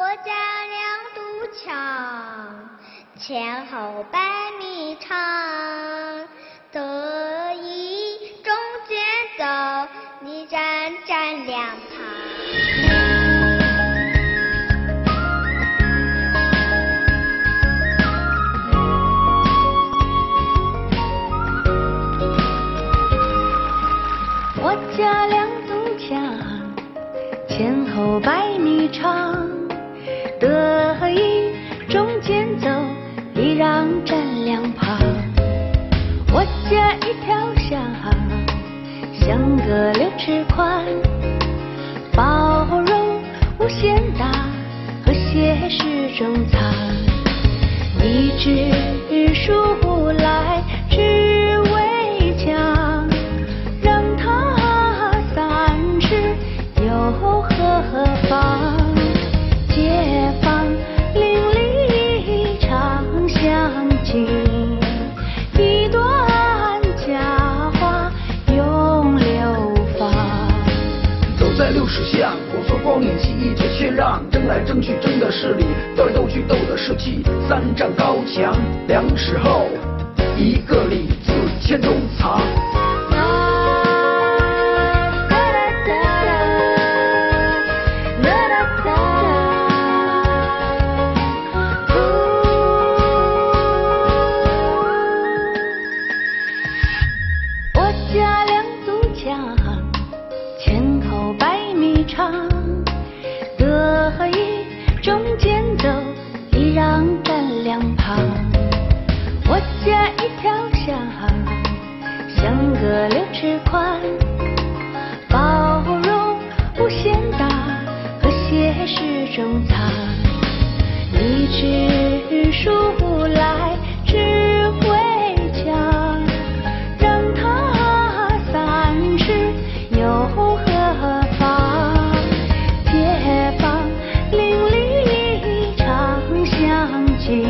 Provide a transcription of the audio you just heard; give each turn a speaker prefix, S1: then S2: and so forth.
S1: 我家两堵墙，前后百米长，得意中间走，你站站两旁。
S2: 我家两堵墙，前后百米长，得意中间走，礼让站两旁。我家一条巷，相隔六尺宽，包容无限大，和谐是中藏。一
S3: 直在六十巷，我说光影记忆，这却让争来争去争的是理，斗来斗去斗的是气。三丈高墙，两尺厚，一个李字千中藏。
S2: 中藏一枝树来只会讲让它三尺又何妨？街坊邻里常相聚